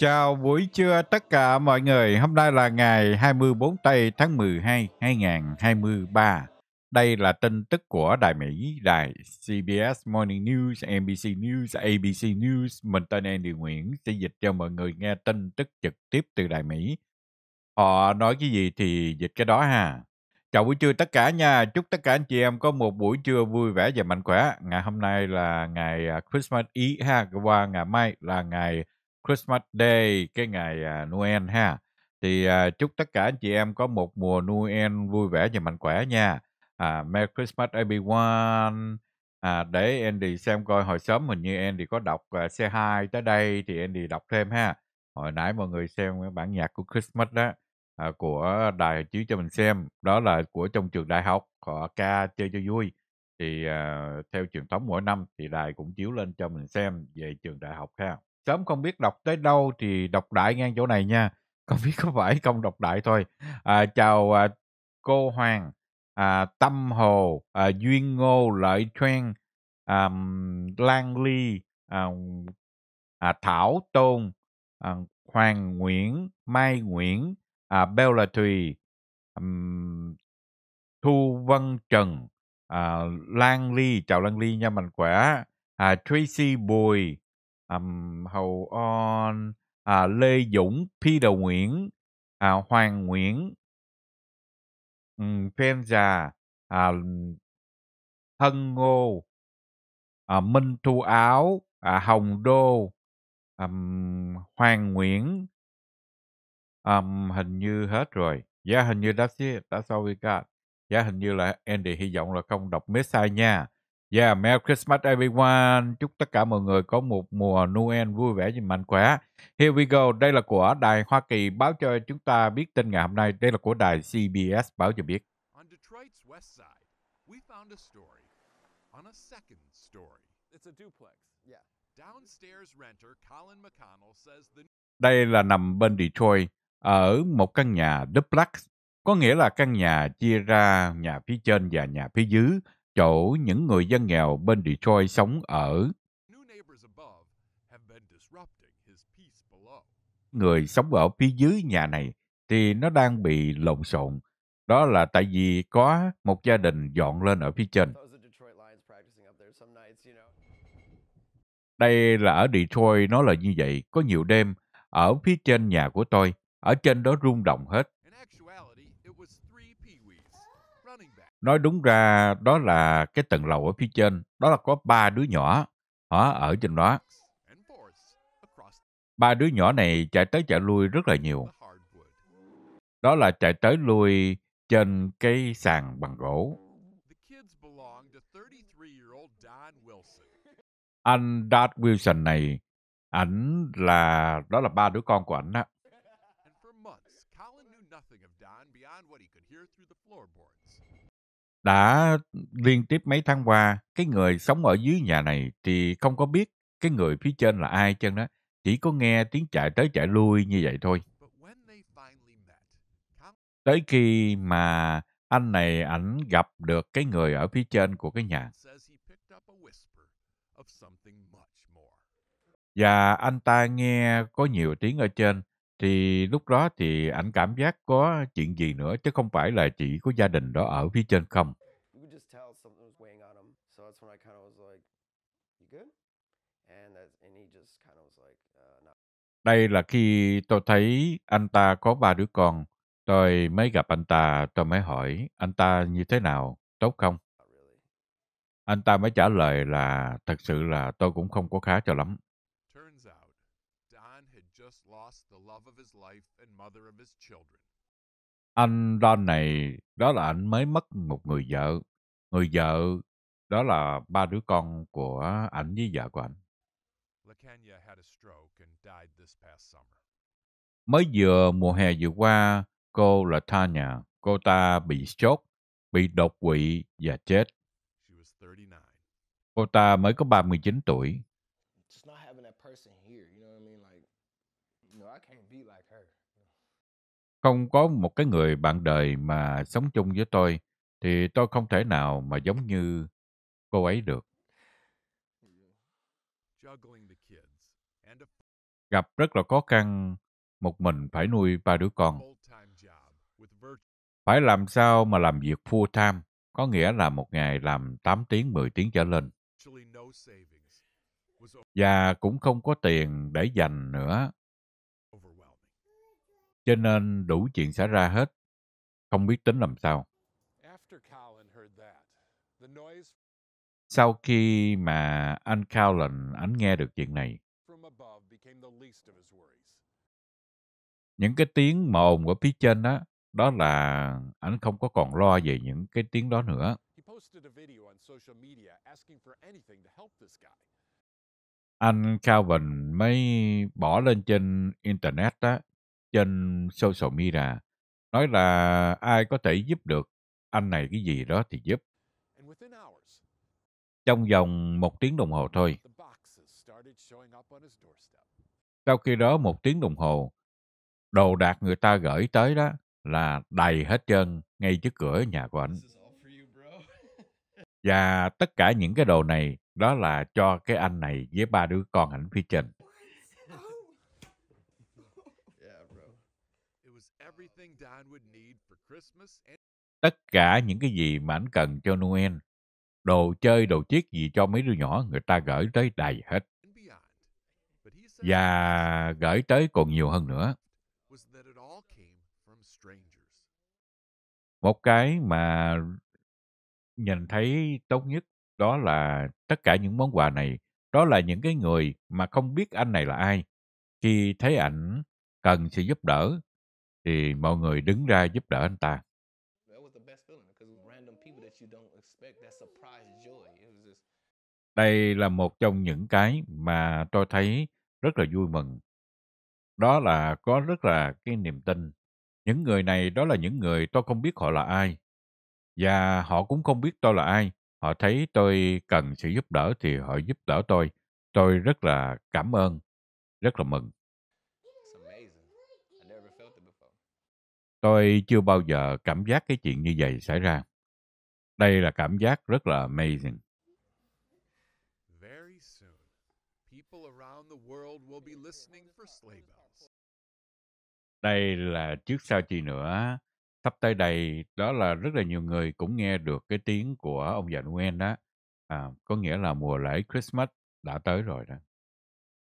Chào buổi trưa tất cả mọi người. Hôm nay là ngày 24 tây tháng 12 2023. Đây là tin tức của Đài Mỹ, đài CBS Morning News, NBC News, ABC News. Mình tên Andy Nguyễn sẽ dịch cho mọi người nghe tin tức trực tiếp từ Đài Mỹ. Họ nói cái gì thì dịch cái đó ha. Chào buổi trưa tất cả nha. Chúc tất cả anh chị em có một buổi trưa vui vẻ và mạnh khỏe. Ngày hôm nay là ngày à, Christmas Eve ha. Qua ngày mai là ngày Christmas Day, cái ngày à, Noel ha. Thì à, chúc tất cả anh chị em có một mùa Noel vui vẻ và mạnh khỏe nha. À, Merry Christmas everyone. À, để Andy xem coi hồi sớm mình như Andy có đọc uh, xe 2 tới đây thì Andy đọc thêm ha. Hồi nãy mọi người xem cái bản nhạc của Christmas đó à, của đài chiếu cho mình xem. Đó là của trong trường đại học họ ca chơi cho vui. Thì uh, theo truyền thống mỗi năm thì đài cũng chiếu lên cho mình xem về trường đại học ha sớm không biết đọc tới đâu thì đọc đại ngang chỗ này nha. Không biết có phải không đọc đại thôi. À, chào à, cô Hoàng à, Tâm Hồ à, Duyên Ngô Lợi Trang, à, Lan Ly à, à, Thảo Tôn à, Hoàng Nguyễn Mai Nguyễn à, Bella Thùy um, Thu Vân Trần à, Lan Ly. Chào Lan Ly nha mạnh khỏe. À, Tracy Bùi um, Hầu On, à, Lê Dũng, Peter Nguyễn, à, Hoàng Nguyễn, um, Penza, à, Hân Ngô, à, Minh Thu Áo, à, Hồng Đô, um, Hoàng Nguyễn, um, hình như hết rồi. Dạ, yeah, hình như that's it. That's all we got. Dạ, yeah, hình như là Andy hy vọng là không đọc message nha. Yeah, Merry Christmas everyone. Chúc tất cả mọi người có một mùa Noel vui vẻ và mạnh khỏe. Here we go. Đây là của Đài Hoa Kỳ báo cho chúng ta biết tin ngày hôm nay. Đây là của Đài CBS báo cho biết. On Detroit's west side, we found a story on a second story. It's a duplex. Yeah. Downstairs renter Colin McConnell says the Đây là nằm bên Detroit ở một căn nhà duplex, có nghĩa là căn nhà chia ra nhà phía trên và nhà phía dưới chỗ những người dân nghèo bên Detroit sống ở. Người sống ở phía dưới nhà này thì nó đang bị lộn xộn. Đó là tại vì có một gia đình dọn lên ở phía trên. Đây là ở Detroit nó là như vậy. Có nhiều đêm ở phía trên nhà của tôi, ở trên đó rung động hết. Nói đúng ra đó là cái tầng lầu ở phía trên, đó là có ba đứa nhỏ họ ở trên đó. Ba đứa nhỏ này chạy tới chạy lui rất là nhiều. Đó là chạy tới lui trên cái sàn bằng gỗ. Anh Dad Wilson này, ảnh là, đó là ba đứa con của ảnh đó. Đã liên tiếp mấy tháng qua, cái người sống ở dưới nhà này thì không có biết cái người phía trên là ai chân đó. Chỉ có nghe tiếng chạy tới chạy lui như vậy thôi. Tới khi mà anh này ảnh gặp được cái người ở phía trên của cái nhà. Và anh ta nghe có nhiều tiếng ở trên thì lúc đó thì ảnh cảm giác có chuyện gì nữa chứ không phải là chỉ có gia đình đó ở phía trên không. Đây là khi tôi thấy anh ta có ba đứa con. Tôi mới gặp anh ta, tôi mới hỏi anh ta như thế nào, tốt không? Anh ta mới trả lời là thật sự là tôi cũng không có khá cho lắm. Anh Don này, đó là anh mới mất một người vợ. Người vợ, đó là ba đứa con của ảnh với vợ của ảnh. Mới vừa mùa hè vừa qua, cô là Tanya, cô ta bị stroke, bị đột quỵ và chết. Cô ta mới có 39 tuổi. Không có một cái người bạn đời mà sống chung với tôi thì tôi không thể nào mà giống như cô ấy được. gặp rất là khó khăn, một mình phải nuôi ba đứa con. Phải làm sao mà làm việc full time, có nghĩa là một ngày làm 8 tiếng, 10 tiếng trở lên. Và cũng không có tiền để dành nữa. Cho nên đủ chuyện xảy ra hết. Không biết tính làm sao. Sau khi mà anh Callan anh nghe được chuyện này, những cái tiếng mà ồn ở phía trên đó, đó là anh không có còn lo về những cái tiếng đó nữa. Anh Calvin mới bỏ lên trên internet đó, trên social media, nói là ai có thể giúp được anh này cái gì đó thì giúp. Trong vòng một tiếng đồng hồ thôi. Sau khi đó một tiếng đồng hồ, đồ đạc người ta gửi tới đó là đầy hết trơn ngay trước cửa nhà của anh. Và tất cả những cái đồ này đó là cho cái anh này với ba đứa con ảnh phía trên. Tất cả những cái gì mà ảnh cần cho Noel, đồ chơi, đồ chiếc gì cho mấy đứa nhỏ người ta gửi tới đầy hết. Và gửi tới còn nhiều hơn nữa. Một cái mà nhìn thấy tốt nhất đó là tất cả những món quà này, đó là những cái người mà không biết anh này là ai. Khi thấy ảnh cần sự giúp đỡ, thì mọi người đứng ra giúp đỡ anh ta. Đây là một trong những cái mà tôi thấy rất là vui mừng. Đó là có rất là cái niềm tin. Những người này đó là những người tôi không biết họ là ai. Và họ cũng không biết tôi là ai. Họ thấy tôi cần sự giúp đỡ thì họ giúp đỡ tôi. Tôi rất là cảm ơn, rất là mừng. Tôi chưa bao giờ cảm giác cái chuyện như vậy xảy ra. Đây là cảm giác rất là amazing. Đây là trước sau chi nữa. Sắp tới đây, đó là rất là nhiều người cũng nghe được cái tiếng của ông già Noel đó. À, có nghĩa là mùa lễ Christmas đã tới rồi đó.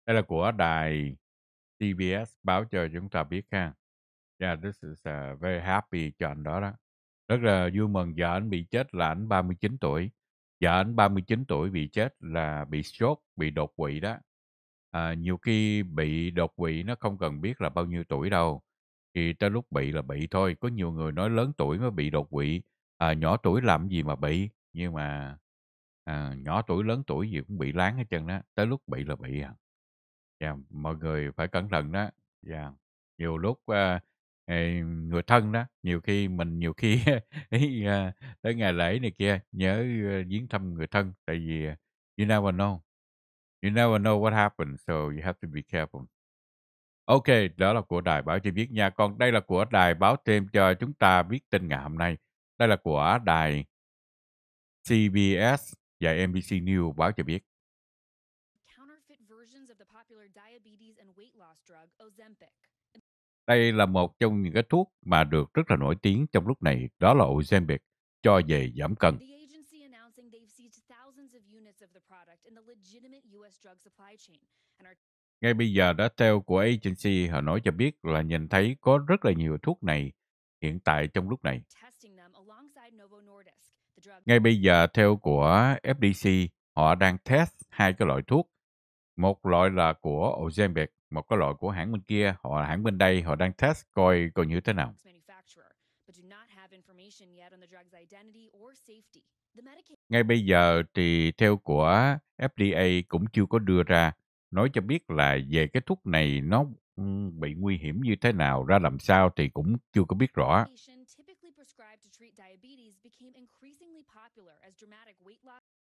Đây là của đài CBS báo cho chúng ta biết ha. Yeah, this is uh, very happy cho anh đó đó. Rất là vui mừng vợ anh bị chết là anh 39 tuổi. Vợ anh 39 tuổi bị chết là bị stroke, bị đột quỵ đó. À, nhiều khi bị đột quỵ nó không cần biết là bao nhiêu tuổi đâu. Thì tới lúc bị là bị thôi. Có nhiều người nói lớn tuổi mới bị đột quỵ. À, nhỏ tuổi làm gì mà bị. Nhưng mà à, nhỏ tuổi lớn tuổi gì cũng bị láng hết trơn đó. Tới lúc bị là bị à. Yeah, mọi người phải cẩn thận đó. Yeah. Nhiều lúc uh, người thân đó nhiều khi mình nhiều khi à, tới ngày lễ này kia nhớ viếng thăm người thân. Tại vì à, you never know. You never know what happens so you have to be careful. Ok đó là của đài báo cho biết nha. Còn đây là của đài báo thêm cho chúng ta biết tin ngày hôm nay. Đây là của đài CBS và NBC News báo cho biết đây là một trong những cái thuốc mà được rất là nổi tiếng trong lúc này, đó là Ozempic, cho về giảm cân. Ngay bây giờ đã theo của agency họ nói cho biết là nhìn thấy có rất là nhiều thuốc này hiện tại trong lúc này. Ngay bây giờ theo của FDC họ đang test hai cái loại thuốc. Một loại là của Ozempic một cái loại của hãng bên kia, họ hãng bên đây họ đang test coi coi như thế nào. Ngay bây giờ thì theo của FDA cũng chưa có đưa ra nói cho biết là về cái thuốc này nó bị nguy hiểm như thế nào ra làm sao thì cũng chưa có biết rõ.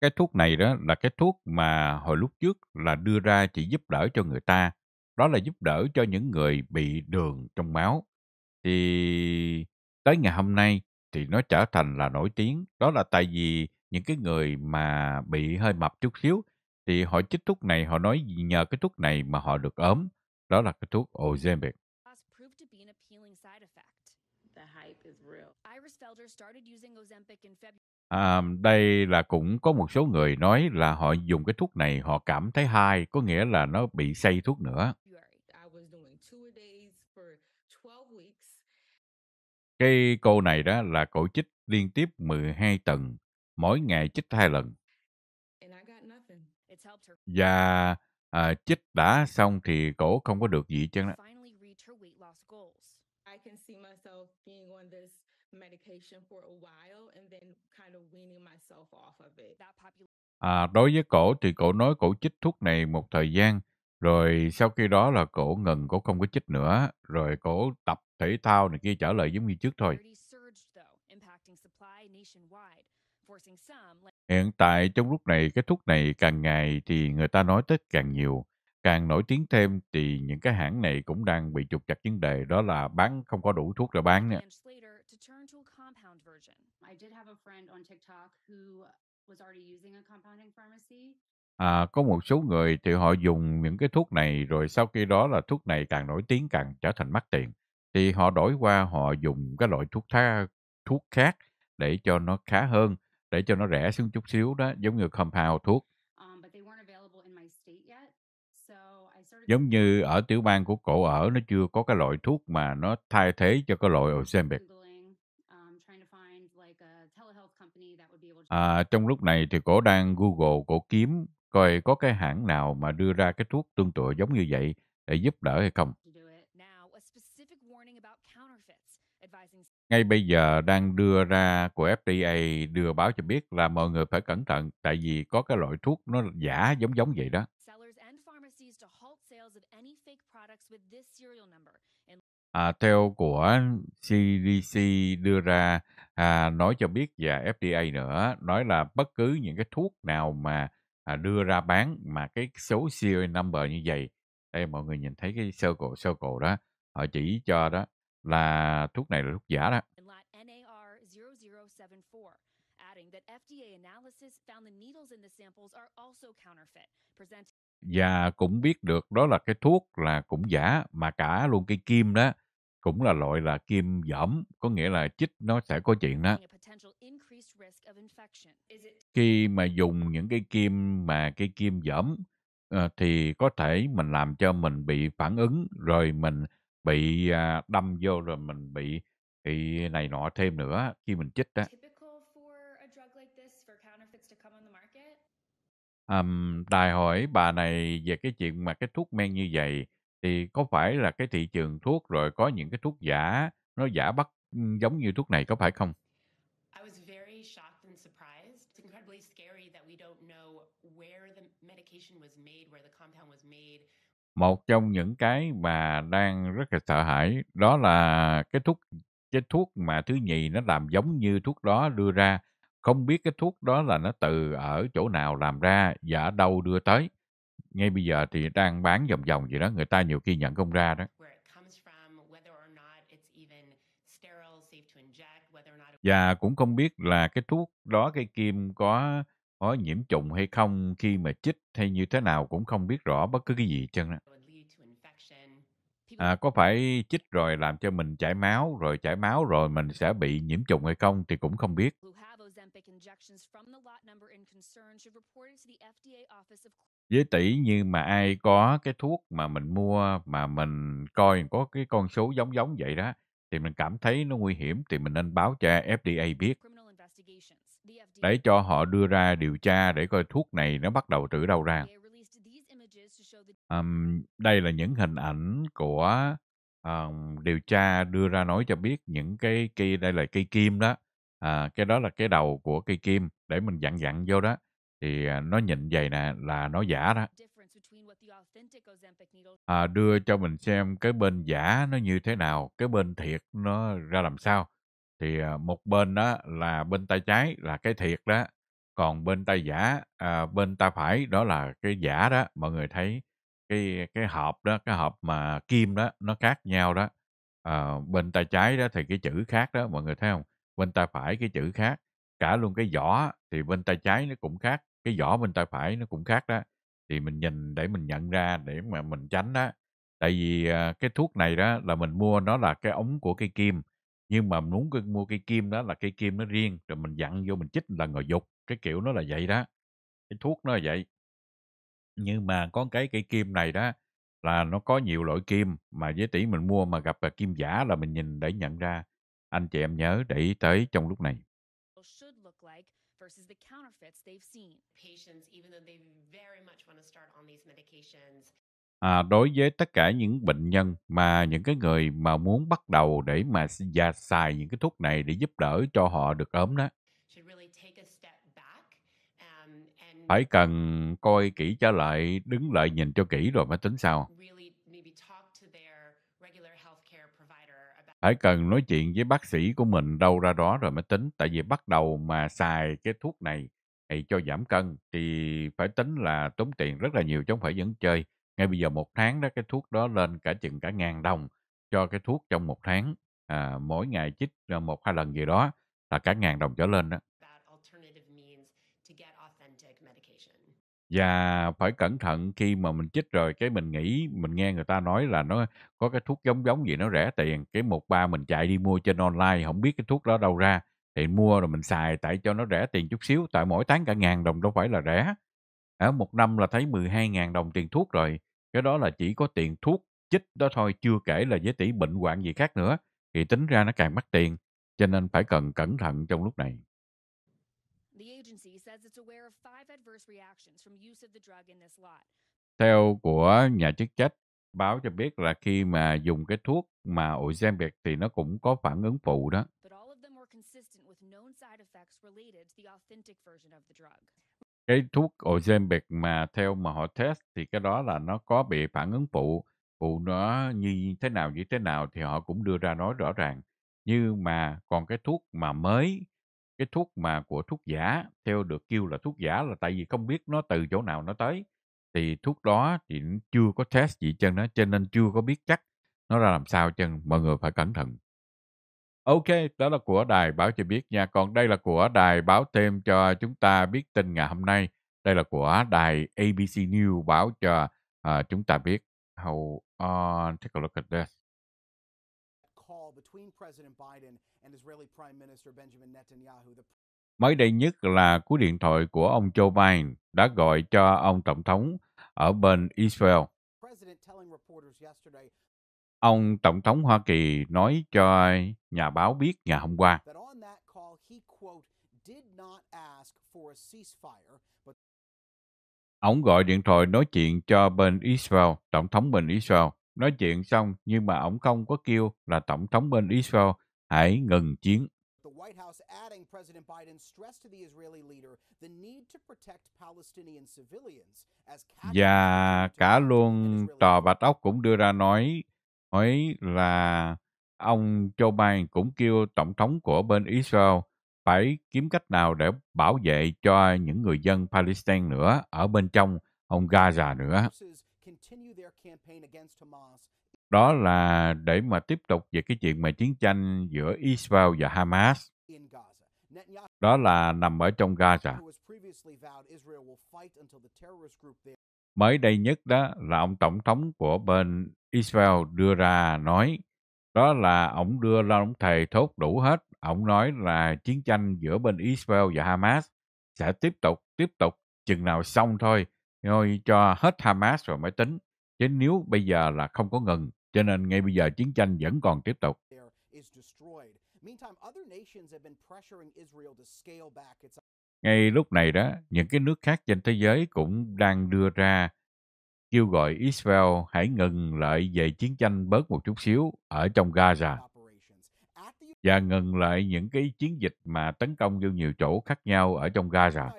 Cái thuốc này đó là cái thuốc mà hồi lúc trước là đưa ra chỉ giúp đỡ cho người ta đó là giúp đỡ cho những người bị đường trong máu. Thì tới ngày hôm nay thì nó trở thành là nổi tiếng. Đó là tại vì những cái người mà bị hơi mập chút xíu thì họ chích thuốc này, họ nói nhờ cái thuốc này mà họ được ốm. đó là cái thuốc Ozempic. À, đây là cũng có một số người nói là họ dùng cái thuốc này họ cảm thấy hai, có nghĩa là nó bị say thuốc nữa. I was doing two a days for 12 weeks. Cái cô này đó là cổ chích liên tiếp 12 tuần, mỗi ngày chích hai lần. Và à, chích đã xong thì cổ không có được gì. That popular À, đối với cổ thì cổ nói cổ chích thuốc này một thời gian, rồi sau khi đó là cổ ngừng, cổ không có chích nữa, rồi cổ tập thể thao này kia trở lại giống như trước thôi. Hiện tại trong lúc này cái thuốc này càng ngày thì người ta nói tới càng nhiều, càng nổi tiếng thêm thì những cái hãng này cũng đang bị trục chặt vấn đề đó là bán không có đủ thuốc để bán nè. Blanche Slater to turn to a compound version. I did have a friend on TikTok who was already using a compounding pharmacy. À, có một số người thì họ dùng những cái thuốc này rồi sau khi đó là thuốc này càng nổi tiếng càng trở thành mắc tiền thì họ đổi qua họ dùng cái loại thuốc tha, thuốc khác để cho nó khá hơn để cho nó rẻ xuống chút xíu đó giống như compound thuốc. Um, giống như ở tiểu bang của cổ ở nó chưa có cái loại thuốc mà nó thay thế cho cái loại Ozempic. Um, à, trong lúc này thì cổ đang Google cổ kiếm coi có cái hãng nào mà đưa ra cái thuốc tương tự giống như vậy để giúp đỡ hay không ngay bây giờ đang đưa ra của FDA đưa báo cho biết là mọi người phải cẩn thận tại vì có cái loại thuốc nó giả giống giống vậy đó. À, theo của CDC đưa ra à, nói cho biết và FDA nữa nói là bất cứ những cái thuốc nào mà à, đưa ra bán mà cái số serial number như vậy đây mọi người nhìn thấy cái circle circle đó họ chỉ cho đó là thuốc này là thuốc giả đó. Lot NAR 0074, adding that FDA analysis found the needles in the samples are also counterfeit, presenting và cũng biết được đó là cái thuốc là cũng giả mà cả luôn cây kim đó cũng là loại là kim dởm có nghĩa là chích nó sẽ có chuyện đó. Khi mà dùng những cái kim mà cây kim dởm ờ, thì có thể mình làm cho mình bị phản ứng rồi mình bị à, đâm vô rồi mình bị bị này nọ thêm nữa khi mình chích đó typical for a drug like this for counterfeits to come on the market? Ừm, đài hỏi bà này về cái chuyện mà cái thuốc men như vậy thì có phải là cái thị trường thuốc rồi có những cái thuốc giả nó giả bắt giống như thuốc này có phải không? I was very shocked and surprised. It's incredibly scary that we don't know where the medication was made, where the compound was made. Một trong những cái mà đang rất là sợ hãi đó là cái thuốc cái thuốc mà thứ nhì nó làm giống như thuốc đó đưa ra. Không biết cái thuốc đó là nó từ ở chỗ nào làm ra và ở đâu đưa tới. Ngay bây giờ thì đang bán vòng vòng vậy đó người ta nhiều khi nhận không ra đó. Và cũng không biết là cái thuốc đó cái kim có có nhiễm trùng hay không khi mà chích hay như thế nào cũng không biết rõ bất cứ cái gì trơn á. À, có phải chích rồi làm cho mình chảy máu rồi chảy máu rồi mình sẽ bị nhiễm trùng hay không thì cũng không biết. Với tỷ như mà ai có cái thuốc mà mình mua mà mình coi có cái con số giống giống vậy đó thì mình cảm thấy nó nguy hiểm thì mình nên báo cho FDA biết Criminal Investigations. The FDA để cho họ đưa ra điều tra để coi thuốc này nó bắt đầu từ đâu ra. Ừm, đây là những hình ảnh của ờm, điều tra đưa ra nói cho biết những cái cây đây là cây kim đó. À, cái đó là cái đầu của cây kim để mình dặn dặn vô đó. Thì à, nó nhìn vậy nè là nó giả đó. À, đưa cho mình xem cái bên giả nó như thế nào cái bên thiệt nó ra làm sao thì à, một bên đó là bên tay trái là cái thiệt đó còn bên tay giả à, bên tay phải đó là cái giả đó mọi người thấy cái cái hộp đó cái hộp mà kim đó nó khác nhau đó. À, bên tay trái đó thì cái chữ khác đó mọi người thấy không? Bên tay phải cái chữ khác cả luôn cái vỏ thì bên tay trái nó cũng khác cái vỏ bên tay phải nó cũng khác đó. Thì mình nhìn để mình nhận ra để mà mình tránh đó Tại vì à, cái thuốc này đó là mình mua nó là cái ống của cây kim. Nhưng mà muốn cái- mua cây kim đó là cây kim nó riêng. Rồi mình dặn vô mình chích là ngồi dục. Cái kiểu nó là vậy đó. Cái thuốc nó là vậy. Nhưng mà có cái cây kim này đó là nó có nhiều loại kim mà với tỷ mình mua mà gặp là kim giả là mình nhìn để nhận ra. Anh chị em nhớ để ý tới trong lúc này. versus the counterfeits they've seen. Patients, even though they very much want to start on these medications, À, đối với tất cả những bệnh nhân mà những cái người mà muốn bắt đầu để mà gia xài những cái thuốc này để giúp đỡ cho họ được ốm đó. Um, phải cần coi kỹ trở lại đứng lại nhìn cho kỹ rồi mới tính sao. phải cần nói chuyện với bác sĩ của mình đâu ra đó rồi mới tính. Tại vì bắt đầu mà xài cái thuốc này thì cho giảm cân thì phải tính là tốn tiền rất là nhiều chứ không phải vẫn chơi ngay bây giờ một tháng đó cái thuốc đó lên cả chừng cả ngàn đồng cho cái thuốc trong một tháng à, mỗi ngày chích à, một hai lần gì đó là cả ngàn đồng trở lên đó. Và phải cẩn thận khi mà mình chích rồi cái mình nghĩ mình nghe người ta nói là nó có cái thuốc giống giống gì nó rẻ tiền cái một ba mình chạy đi mua trên online không biết cái thuốc đó đâu ra thì mua rồi mình xài tại cho nó rẻ tiền chút xíu tại mỗi tháng cả ngàn đồng đâu phải là rẻ. Ở một năm là thấy 12 ngàn đồng tiền thuốc rồi cái đó là chỉ có tiền thuốc chích đó thôi chưa kể là với tỷ bệnh hoạn gì khác nữa thì tính ra nó càng mắc tiền cho nên phải cần cẩn thận trong lúc này. Theo của nhà chức trách báo cho biết là khi mà dùng cái thuốc mà Ozempic thì nó cũng có phản ứng phụ đó. Cái thuốc Ozempic mà theo mà họ test thì cái đó là nó có bị phản ứng phụ. Phụ nó như thế nào như thế nào thì họ cũng đưa ra nói rõ ràng. Nhưng mà còn cái thuốc mà mới, cái thuốc mà của thuốc giả, theo được kêu là thuốc giả là tại vì không biết nó từ chỗ nào nó tới. Thì thuốc đó thì chưa có test gì chân đó, cho nên chưa có biết chắc nó ra làm sao chân. Mọi người phải cẩn thận. Ok, đó là của đài báo cho biết nha. Còn đây là của đài báo thêm cho chúng ta biết tin ngày hôm nay. Đây là của đài ABC News báo cho à, chúng ta biết. Hold on, take a look at this. call between President Biden and Israeli Prime Minister Benjamin Netanyahu. The Mới đây nhất là cú điện thoại của ông Joe Biden đã gọi cho ông Tổng thống ở bên Israel. Ông Tổng thống Hoa Kỳ nói cho nhà báo biết ngày hôm qua. Ông gọi điện thoại nói chuyện cho bên Israel, Tổng thống bên Israel. Nói chuyện xong nhưng mà ông không có kêu là Tổng thống bên Israel hãy ngừng chiến. the White House adding President Biden stressed to the Israeli leader the need to protect Palestinian civilians as Và cả luôn tòa Bạch Ốc cũng đưa ra nói nói là ông Joe Biden cũng kêu tổng thống của bên Israel phải kiếm cách nào để bảo vệ cho những người dân Palestine nữa ở bên trong ông Gaza nữa. Đó là để mà tiếp tục về cái chuyện mà chiến tranh giữa Israel và Hamas. Đó là nằm ở trong Gaza. Mới đây nhất đó là ông tổng thống của bên Israel đưa ra nói đó là ông đưa ra ông thầy thốt đủ hết. Ông nói là chiến tranh giữa bên Israel và Hamas sẽ tiếp tục, tiếp tục chừng nào xong thôi. Rồi cho hết Hamas rồi mới tính. Chứ nếu bây giờ là không có ngừng. Cho nên ngay bây giờ chiến tranh vẫn còn tiếp tục. Ngay lúc này đó, những cái nước khác trên thế giới cũng đang đưa ra kêu gọi Israel hãy ngừng lại về chiến tranh bớt một chút xíu ở trong Gaza và ngừng lại những cái chiến dịch mà tấn công vô nhiều chỗ khác nhau ở trong Gaza.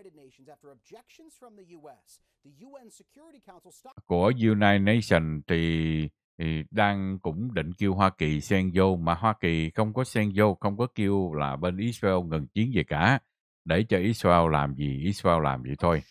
Của United Nations thì, thì đang cũng định kêu Hoa Kỳ xen vô mà Hoa Kỳ không có xen vô không có kêu là bên Israel ngừng chiến gì cả để cho Israel làm gì Israel làm vậy thôi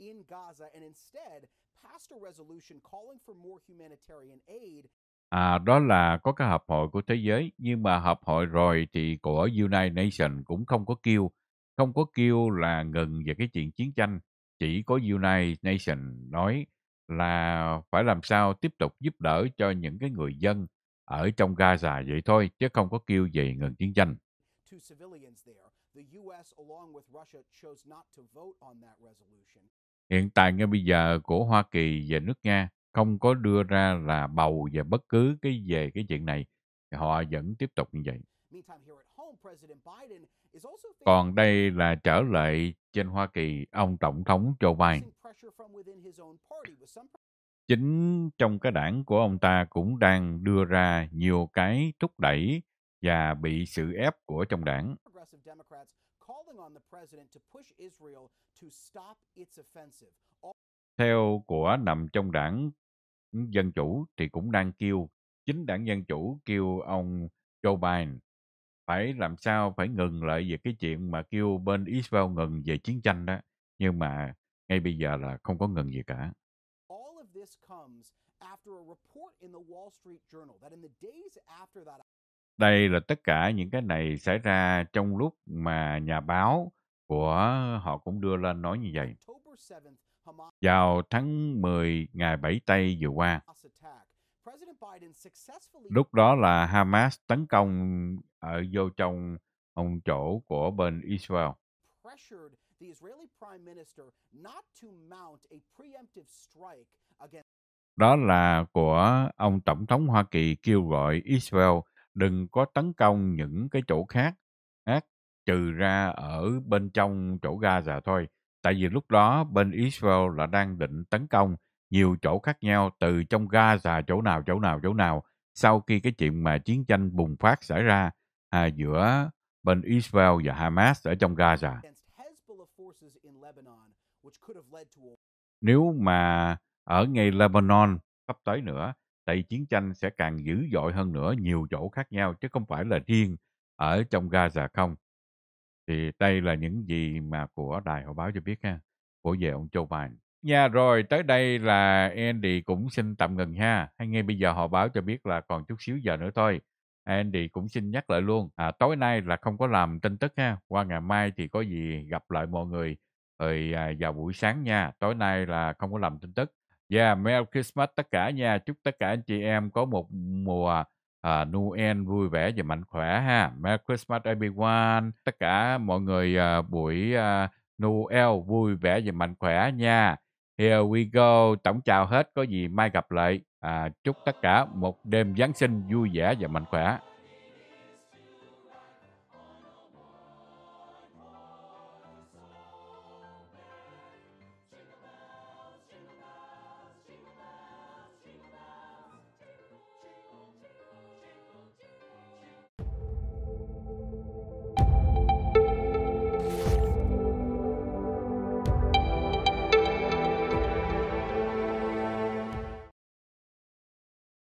in Gaza and instead passed a resolution calling for more humanitarian aid À, đó là có cái hợp hội của thế giới nhưng mà hợp hội rồi thì của United Nations cũng không có kêu không có kêu là ngừng về cái chuyện chiến tranh chỉ có United Nations nói là phải làm sao tiếp tục giúp đỡ cho những cái người dân ở trong Gaza vậy thôi, chứ không có kêu gì ngừng chiến tranh. The U.S., along with Russia, chose not to vote on that resolution. Hiện tại ngay bây giờ của Hoa Kỳ về nước Nga không có đưa ra là bầu về bất cứ cái về cái chuyện này. Họ vẫn tiếp tục như vậy. Còn đây là trở lại trên Hoa Kỳ, ông Tổng thống Joe Biden. Chính trong cái đảng của ông ta cũng đang đưa ra nhiều cái thúc đẩy và bị sự ép của trong đảng. Calling on the president to push Israel to stop its offensive. Theo của nằm trong đảng Dân Chủ thì cũng đang kêu, chính đảng Dân Chủ kêu ông Joe Biden phải làm sao phải ngừng lại về cái chuyện mà kêu bên Israel ngừng về chiến tranh đó. Nhưng mà ngay bây giờ là không có ngừng gì cả. all of this comes after a report in the Wall Street Journal that in the days after that Đây là tất cả những cái này xảy ra trong lúc mà nhà báo của họ cũng đưa lên nói như vậy. October 7th Hamas Vào tháng 10 ngày 7 Tây vừa qua, lúc đó là Hamas tấn công ở vô trong ông chỗ của bên Israel. Đó là của ông Tổng thống Hoa Kỳ kêu gọi Israel đừng có tấn công những cái chỗ khác, khác trừ ra ở bên trong chỗ Gaza thôi. Tại vì lúc đó bên Israel là đang định tấn công nhiều chỗ khác nhau từ trong Gaza chỗ nào chỗ nào chỗ nào sau khi cái chuyện mà chiến tranh bùng phát xảy ra à, giữa bên Israel và Hamas ở trong Gaza. nếu mà ở ngay Lebanon sắp tới nữa, tại chiến tranh sẽ càng dữ dội hơn nữa nhiều chỗ khác nhau chứ không phải là riêng ở trong Gaza không. Thì đây là những gì mà của đài họ báo cho biết ha, của về ông Joe Biden. Nha rồi, tới đây là Andy cũng xin tạm ngừng ha. Hay ngay bây giờ họ báo cho biết là còn chút xíu giờ nữa thôi. Andy cũng xin nhắc lại luôn, à, tối nay là không có làm tin tức ha. Qua ngày mai thì có gì gặp lại mọi người rồi à, vào buổi sáng nha. Tối nay là không có làm tin tức. Yeah, Merry Christmas tất cả nha. Chúc tất cả anh chị em có một mùa à, Noel vui vẻ và mạnh khỏe ha. Merry Christmas everyone. Tất cả mọi người à, buổi à, Noel vui vẻ và mạnh khỏe nha. Here we go. Tổng chào hết. Có gì mai gặp lại. À, chúc tất cả một đêm Giáng sinh vui vẻ và mạnh khỏe.